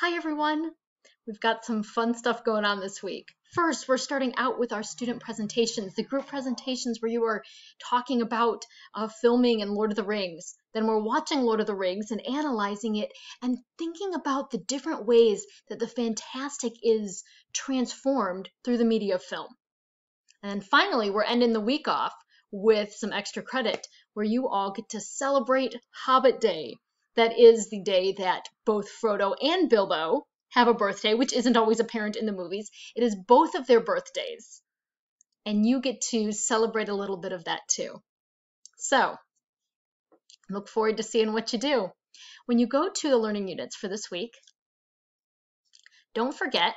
Hi everyone! We've got some fun stuff going on this week. First, we're starting out with our student presentations, the group presentations where you are talking about uh, filming and Lord of the Rings. Then we're watching Lord of the Rings and analyzing it and thinking about the different ways that the fantastic is transformed through the media of film. And finally, we're ending the week off with some extra credit where you all get to celebrate Hobbit Day that is the day that both Frodo and Bilbo have a birthday, which isn't always apparent in the movies. It is both of their birthdays. And you get to celebrate a little bit of that too. So, look forward to seeing what you do. When you go to the learning units for this week, don't forget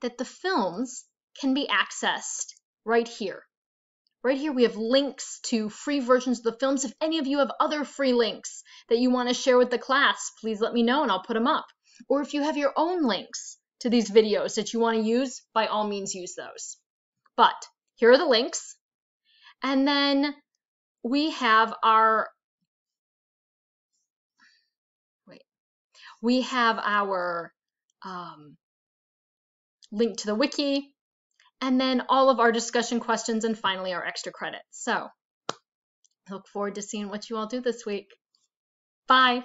that the films can be accessed right here. Right here we have links to free versions of the films. If any of you have other free links that you want to share with the class, please let me know and I'll put them up. Or if you have your own links to these videos that you want to use, by all means use those. But here are the links. And then we have our wait, we have our um, link to the wiki, and then all of our discussion questions, and finally our extra credit. So look forward to seeing what you all do this week. Bye.